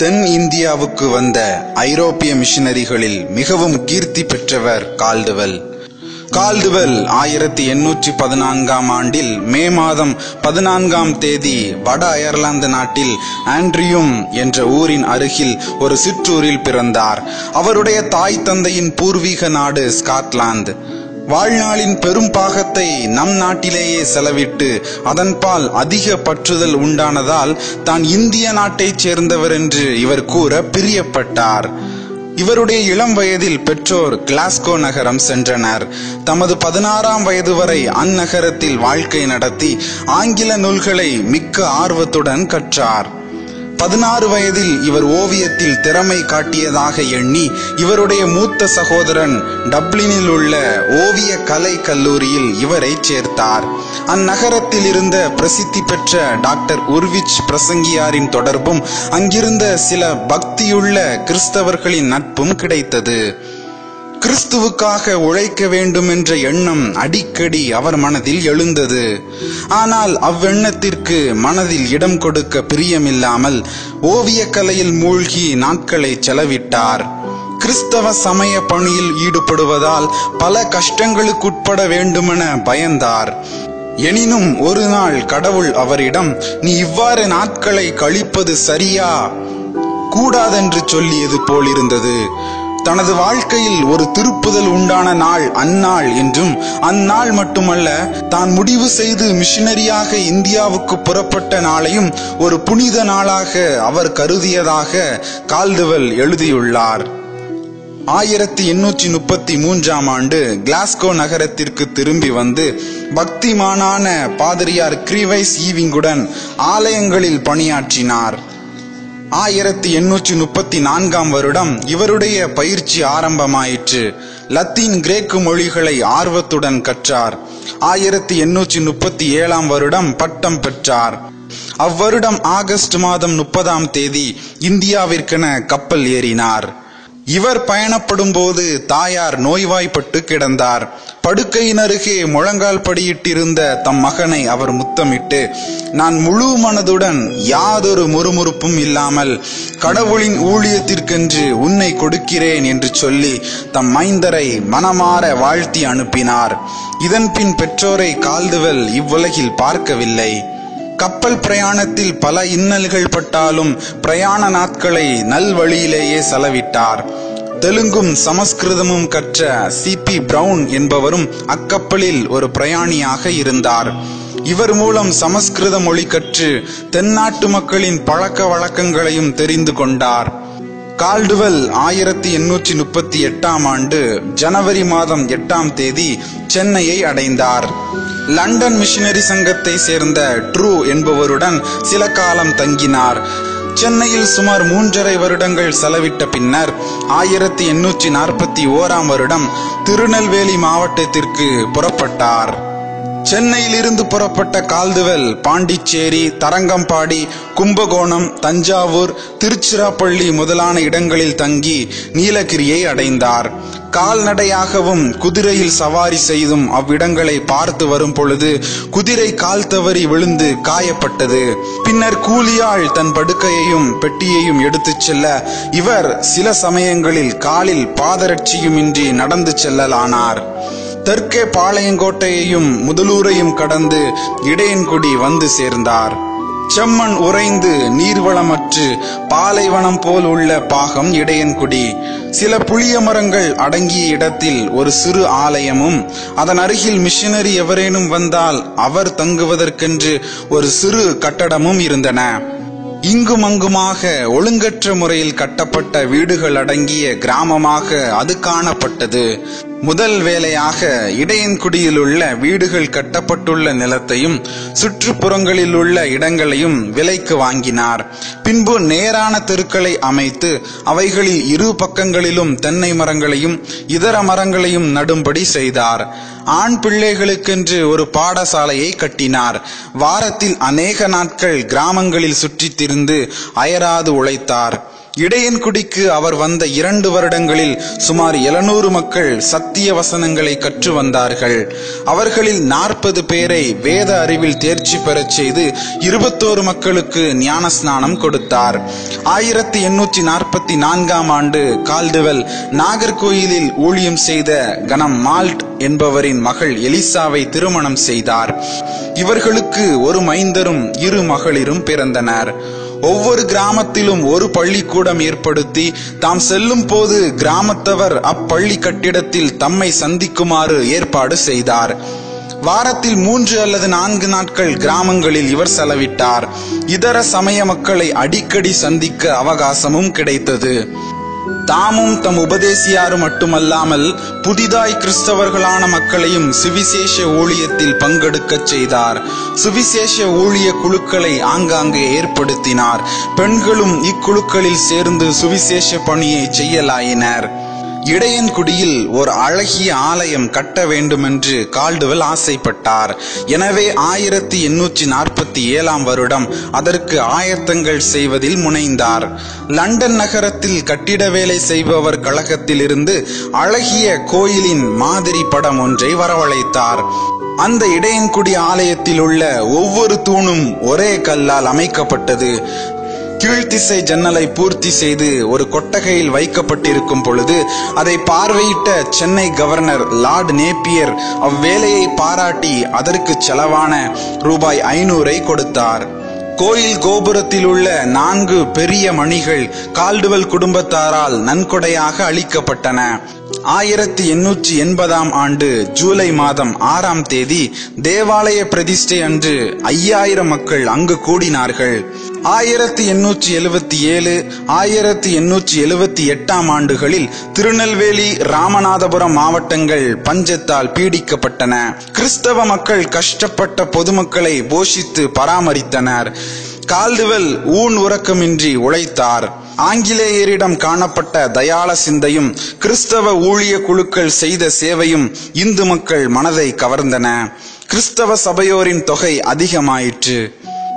தென் இந்தியாவுக்கு வந்த ஐரோப்பிய மிஷினரிகளில் மிகவும் கீர்த்தி பெற்றவர் கால்டுவெல். கால்டுவெல் ஆயிரத்தி எண்ணூற்றி பதினான்காம் ஆண்டில் மே மாதம் பதினான்காம் தேதி வட அயர்லாந்து நாட்டில் ஆண்ட்ரியும் என்ற ஊரின் அருகில் ஒரு சிற்றூரில் பிறந்தார். அவருடைய தாய் தந்தையின் பூர்வீக நாடு ஸ்காட்லாந்து. வாழ்நாளின் பெரும் பாகத்தை நம் நாட்டிலேயே செலவிட்டு அதன்பால் அதிக பற்றுதல் உண்டானதால் தான் இந்திய நாட்டைச் சேர்ந்தவர் என்று இவர் கூற பிரியப்பட்டார். இவருடைய இளம் வயதில் பெற்றோர் கிளாஸ்கோ நகரம் சென்றனர். தமது பதினாறாம் வயது வரை அந்நகரத்தில் வாழ்க்கை நடத்தி ஆங்கில நூல்களை மிக்க ஆர்வத்துடன் கற்றார். பதினாறு வயதில் இவர் ஓவியத்தில் திறமை காட்டியதாக எண்ணி இவருடைய மூத்த சகோதரன் டப்ளினில் உள்ள ஓவிய கலை கல்லூரியில் இவரை சேர்த்தார். அந்நகரத்தில் இருந்த பிரசித்தி பெற்ற டாக்டர் உர்விச் பிரசங்கியாரின் தொடர்பும் அங்கிருந்த சில பக்தியுள்ள கிறிஸ்தவர்களின் நட்பும் கிடைத்தது. கிறிஸ்துவுக்காக உழைக்க வேண்டும் என்ற எண்ணம் அடிக்கடி அவர் மனதில் எழுந்தது. ஆனால் அவ்வெண்ணத்திற்கு மனதில் இடம் கொடுக்க பிரியமில்லாமல் ஓவியக் கலையில் மூழ்கி நாட்களை செலவிட்டார். கிறிஸ்தவ சமய பணியில் ஈடுபடுவதால் பல கஷ்டங்களுக்குட்பட வேண்டுமென பயந்தார். எனினும் ஒரு நாள் கடவுள் அவரிடம் நீ இவ்வாறு நாட்களை கழிப்பது சரியா? கூடாதென்று சொல்லியது போலிருந்தது. தனது வாழ்க்கையில் ஒரு திருப்புதல் உண்டான நாள் அந்நாள் என்றும் அந்நாள் மட்டுமல்ல தான் முடிவு செய்து மிஷினரியாக இந்தியாவுக்கு புறப்பட்ட நாளையும் ஒரு புனித நாளாக அவர் கருதியதாக கால்டுவெல் எழுதியுள்ளார். ஆயிரத்தி எண்ணூற்றி முப்பத்தி மூன்றாம் ஆண்டு கிளாஸ்கோ நகரத்திற்கு திரும்பி வந்து பக்திமானான பாதிரியார் கிரிவைஸ் ஈவிங்குடன் ஆலயங்களில் பணியாற்றினார். ஆயிரத்தி எண்ணூற்றி முப்பத்தி நான்காம் வருடம் இவருடைய பயிற்சி ஆரம்பமாயிற்று. லத்தீன் கிரேக்கு மொழிகளை ஆர்வத்துடன் கற்றார். ஆயிரத்தி எண்ணூற்றி முப்பத்தி ஏழாம் வருடம் பட்டம் பெற்றார். அவ்வருடம் ஆகஸ்ட் மாதம் முப்பதாம் தேதி இந்தியாவிற்கென கப்பல் ஏறினார். இவர் பயணப்படும் போது தாயார் நோய்வாய்ப்பட்டு கிடந்தார். படுக்கையின் அருகே முழங்கால் படியிட்டிருந்த தம் மகனை அவர் முத்தமிட்டு நான் முழு மனதுடன் யாதொரு முறுமுறுப்பும் இல்லாமல் கடவுளின் ஊழியத்திற்கென்று உன்னை கொடுக்கிறேன் என்று சொல்லி தம் மைந்தரை மனமாற வாழ்த்தி அனுப்பினார். இதன்பின் பெற்றோரை கால்துவல் இவ்வுலகில் பார்க்கவில்லை. கப்பல் பிரயாணத்தில் பல இன்னல்கள் பட்டாலும் பிரயாண நாட்களை நல்வழியிலேயே செலவிட்டார். தெலுங்கும் சமஸ்கிருதமும் கற்ற சி. பி. பிரவுன் என்பவரும் அக்கப்பலில் ஒரு பிரயாணியாக இருந்தார். இவர் மூலம் சமஸ்கிருத மொழி கற்று தென்னாட்டு மக்களின் பழக்க வழக்கங்களையும் தெரிந்து கொண்டார். கால்டுவெல் ஆயிரத்தி எண்ணூற்றி முப்பத்தி எட்டாம் ஆண்டு ஜனவரி மாதம் எட்டாம் தேதி சென்னையை அடைந்தார். லண்டன் மிஷினரி சங்கத்தை சேர்ந்த ட்ரூ என்பவருடன் சில காலம் தங்கினார். சென்னையில் சுமார் மூன்றரை வருடங்கள் செலவிட்ட பின்னர் ஆயிரத்தி எண்ணூற்றி நாற்பத்தி ஓராம் வருடம் திருநெல்வேலி மாவட்டத்திற்கு புறப்பட்டார். சென்னையில் இருந்து புறப்பட்ட கால்துவல் பாண்டிச்சேரி தரங்கம்பாடி கும்பகோணம் தஞ்சாவூர் திருச்சிராப்பள்ளி முதலான இடங்களில் தங்கி நீலகிரியை அடைந்தார். கால்நடையாகவும் குதிரையில் சவாரி செய்தும் அவ்விடங்களை பார்த்து வரும் பொழுது குதிரை கால் தவறி விழுந்து காயப்பட்டது. பின்னர் கூலியாள் தன் படுக்கையையும் பெட்டியையும் எடுத்துச் செல்ல இவர் சில சமயங்களில் காலில் பாதரட்சியுமின்றி நடந்து செல்லலானார். தெற்கே பாளையங்கோட்டையையும் முதலூரையும் கடந்து இடையன்குடி வந்து சேர்ந்தார். செம்மண் உறைந்து நீர்வளமற்று பாலைவனம் போல் உள்ள பாகம் இடையன்குடி. சில புளிய மரங்கள் அடங்கிய இடத்தில் ஒரு சிறு ஆலயமும் அதன் அருகில் மிஷினரி எவரேனும் வந்தால் அவர் தங்குவதற்கென்று ஒரு சிறு கட்டடமும் இருந்தன. இங்கும் அங்குமாக ஒழுங்கற்ற முறையில் கட்டப்பட்ட வீடுகள் அடங்கிய கிராமமாக அது காணப்பட்டது. முதல் வேலையாக இடையன்குடியில் உள்ள வீடுகள் கட்டப்பட்டுள்ள நிலத்தையும் சுற்றுப்புறங்களில் உள்ள இடங்களையும் விலைக்கு வாங்கினார். பின்பு நேரான தெருக்களை அமைத்து அவைகளில் இரு பக்கங்களிலும் தென்னை மரங்களையும் இதர மரங்களையும் நடும்படி செய்தார். ஆண் பிள்ளைகளுக்கென்று ஒரு பாடசாலையை கட்டினார். வாரத்தில் அநேக நாட்கள் கிராமங்களில் சுற்றித் திரிந்து அயராது உழைத்தார். இடையன்குடிக்கு அவர் வந்த இரண்டு வருடங்களில் சுமார் எழுநூறு மக்கள் சத்திய வசனங்களை கற்று வந்தார்கள். அவர்களில் நாற்பது பேரை வேத அறிவில் தேர்ச்சி பெறச் செய்து இருபத்தோரு மக்களுக்கு ஞான ஸ்நானம் கொடுத்தார். ஆயிரத்தி எண்ணூற்றி நாற்பத்தி நான்காம் ஆண்டு கால்டுவெல் நாகர்கோயிலில் ஊழியம் செய்த கனம் மால்ட் என்பவரின் மகள் எலிசாவை திருமணம் செய்தார். இவர்களுக்கு ஒரு மைந்தரும் இரு மகளிரும் பிறந்தனர். ஒவ்வொரு கிராமத்திலும் ஒரு பள்ளிக்கூடம் ஏற்படுத்தி தாம் செல்லும் போது கிராமத்தவர் அப்பள்ளி கட்டிடத்தில் தம்மை சந்திக்குமாறு ஏற்பாடு செய்தார். வாரத்தில் மூன்று அல்லது நான்கு நாட்கள் கிராமங்களில் இவர் செலவிட்டார். இதர சமய மக்களை அடிக்கடி சந்திக்க அவகாசமும் கிடைத்தது. தாமும் தம் உபதேசியாரு மட்டுமல்லாமல் புதிதாய் கிறிஸ்தவர்களான மக்களையும் சுவிசேஷ ஊழியத்தில் பங்கெடுக்கச் செய்தார். சுவிசேஷ ஊழிய குழுக்களை ஆங்காங்கே ஏற்படுத்தினார். பெண்களும் இக்குழுக்களில் சேர்ந்து சுவிசேஷ பணியை செய்யலாயினர். இடையன்குடியில் ஒரு அழகிய ஆலயம் கட்ட வேண்டுமென்று கால்டுவெல் ஆசைப்பட்டார். எனவே ஆயிரத்தி எண்ணூற்றி நாற்பத்தி ஏழாம் வருடம் அதற்கு ஆயத்தங்கள் செய்வதில் முனைந்தார். லண்டன் நகரத்தில் கட்டிட வேலை செய்பவர் கழகத்திலிருந்து அழகிய கோயிலின் மாதிரி படம் ஒன்றை வரவழைத்தார். அந்த இடையன்குடி ஆலயத்தில் உள்ள ஒவ்வொரு தூணும் ஒரே கல்லால் அமைக்கப்பட்டது. கீழ்த்திசை ஜன்னலை பூர்த்தி செய்து ஒரு கொட்டகையில் வைக்கப்பட்டிருக்கும் பொழுது அதை பார்வையிட்ட சென்னை கவர்னர் லார்ட் நேப்பியர் அவ்வேலையை பாராட்டி அதற்கு செலவான ரூபாய் ஐநூறை கொடுத்தார். கோயில் கோபுரத்தில் உள்ள நான்கு பெரிய மணிகள் கால்டுவல் குடும்பத்தாரால் நன்கொடையாக அளிக்கப்பட்டன. ஆயிரத்தி எண்ணூற்றி எண்பதாம் ஆண்டு ஜூலை மாதம் ஆறாம் தேதி தேவாலய பிரதிஷ்டை அன்று ஐயாயிரம் மக்கள் அங்கு கூடினார்கள். ஆயிரத்தி எண்ணூற்றி எழுபத்தி ஏழு ஆயிரத்தி எண்ணூற்றி எழுபத்தி எட்டாம் ஆண்டுகளில் திருநெல்வேலி ராமநாதபுரம் மாவட்டங்கள் பஞ்சத்தால் பீடிக்கப்பட்டன. கிறிஸ்தவ மக்கள் கஷ்டப்பட்ட பொதுமக்களை போஷித்து பராமரித்தனர். கால்துவல் ஊன் உறக்கமின்றி உழைத்தார். ஆங்கிலேயரிடம் காணப்பட்ட தயாள சிந்தையும் கிறிஸ்தவ ஊழிய குழுக்கள் செய்த சேவையும் இந்து மக்கள் மனதை கவர்ந்தன. கிறிஸ்தவ சபையோரின் தொகை அதிகமாயிற்று.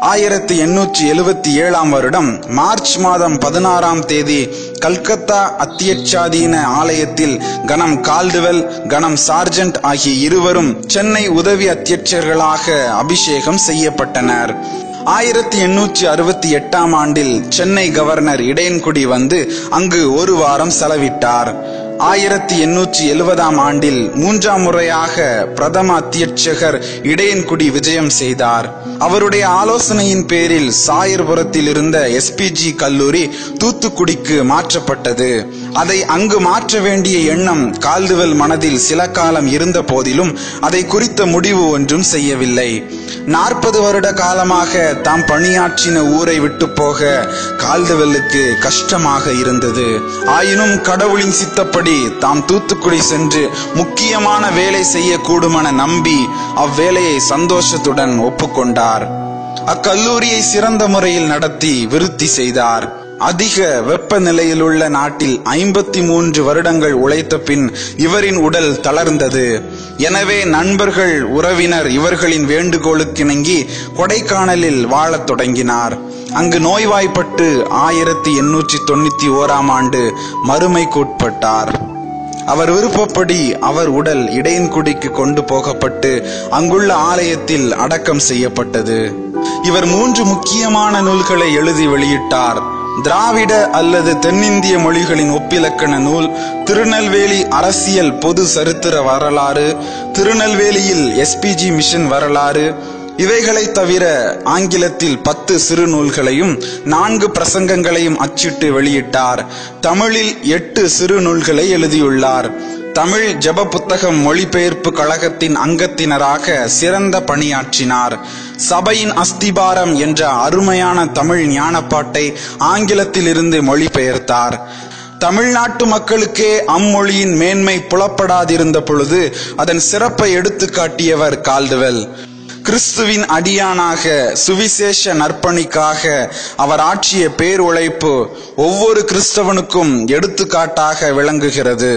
ஆயிரத்தி எண்ணூற்றி எழுபத்தி ஏழாம் வருடம் மார்ச் மாதம் பதினாறாம் தேதி கல்கத்தா அத்தியட்சாதீன ஆலயத்தில் கணம் கால்டுவெல் கணம் சார்ஜென்ட் ஆகிய இருவரும் சென்னை உதவி அத்தியட்சர்களாக அபிஷேகம் செய்யப்பட்டனர். ஆயிரத்தி எண்ணூற்றி அறுபத்தி எட்டாம் ஆண்டில் சென்னை கவர்னர் இடையன்குடி வந்து அங்கு ஒரு வாரம் செலவிட்டார். ஆயிரத்தி எண்ணூற்றி எழுபதாம் ஆண்டில் மூன்றாம் முறையாக பிரதம அத்தியட்சகர் இடையன்குடி விஜயம் செய்தார். அவருடைய ஆலோசனையின் பேரில் சாயர்புரத்தில் இருந்த எஸ்பிஜி கல்லூரி தூத்துக்குடிக்கு மாற்றப்பட்டது. அதை அங்கு மாற்ற வேண்டிய எண்ணம் கால்துவல் மனதில் சில காலம் இருந்த போதிலும் அதை குறித்த முடிவு ஒன்றும் செய்யவில்லை. நாற்பது வருட காலமாக தாம் பணியாற்றின ஊரை விட்டு போக கால்துவலுக்கு கஷ்டமாக இருந்தது. ஆயினும் கடவுளின் சித்தப்படி தாம் தூத்துக்குடி சென்று முக்கியமான வேலை செய்யக்கூடுமென நம்பி அவ்வேலையை சந்தோஷத்துடன் ஒப்புக்கொண்டார். அக்கல்லூரியை சிறந்த முறையில் நடத்தி விருத்தி செய்தார். அதிக வெப்பநிலையில் உள்ள நாட்டில் ஐம்பத்தி மூன்று வருடங்கள் உழைத்த பின் இவரின் உடல் தளர்ந்தது. எனவே நண்பர்கள் உறவினர் இவர்களின் வேண்டுகோளுக்கிணங்கி கொடைக்கானலில் வாழத் தொடங்கினார். அங்கு நோய்வாய்ப்பட்டு ஆயிரத்தி எண்ணூற்றி தொண்ணூத்தி ஓராம் ஆண்டு மறுமைக்குட்பட்டார் அவர் விருப்பப்படி அவர் உடல் இடையன்குடிக்கு கொண்டு போகப்பட்டு அங்குள்ள ஆலயத்தில் அடக்கம் செய்யப்பட்டது. இவர் மூன்று முக்கியமான நூல்களை எழுதி வெளியிட்டார். திராவிட அல்லது தென்னிந்திய மொழிகளின் ஒப்பிலக்கண நூல் திருநெல்வேலி அரசியல் பொது சரித்திர வரலாறு திருநெல்வேலியில் எஸ்பிஜி மிஷன் வரலாறு இவைகளை தவிர ஆங்கிலத்தில் பத்து சிறு நூல்களையும் நான்கு பிரசங்கங்களையும் அச்சிட்டு வெளியிட்டார். தமிழில் எட்டு சிறு நூல்களை எழுதியுள்ளார். தமிழ் ஜப புத்தகம் மொழிபெயர்ப்பு கழகத்தின் அங்கத்தினராக சிறந்த பணியாற்றினார். சபையின் அஸ்திபாரம் என்ற அருமையான தமிழ் ஞானப்பாட்டை ஆங்கிலத்திலிருந்து மொழிபெயர்த்தார். தமிழ்நாட்டு மக்களுக்கே அம்மொழியின் மேன்மை புலப்படாதிருந்த பொழுது அதன் சிறப்பை எடுத்து காட்டியவர் கால்டுவெல் கிறிஸ்துவின் அடியானாக சுவிசேஷ நற்பணிக்காக அவர் ஆற்றிய பேருழைப்பு ஒவ்வொரு கிறிஸ்தவனுக்கும் எடுத்துக்காட்டாக விளங்குகிறது.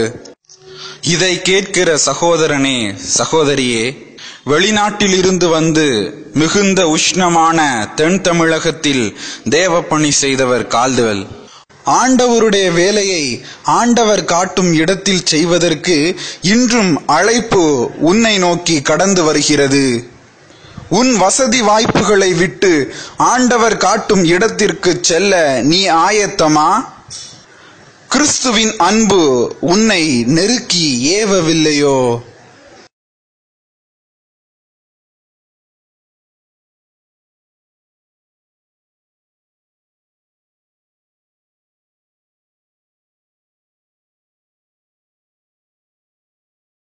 இதை கேட்கிற சகோதரனே சகோதரியே வெளிநாட்டில் இருந்து வந்து மிகுந்த உஷ்ணமான தென் தமிழகத்தில் தேவப்பணி செய்தவர் கால்துவல். ஆண்டவருடைய வேலையை ஆண்டவர் காட்டும் இடத்தில் செய்வதற்கு இன்றும் அழைப்பு உன்னை நோக்கி கடந்து வருகிறது. உன் வசதி வாய்ப்புகளை விட்டு ஆண்டவர் காட்டும் இடத்திற்கு செல்ல நீ ஆயத்தமா? கிறிஸ்துவின் அன்பு உன்னை நெருக்கி ஏவவில்லையோ?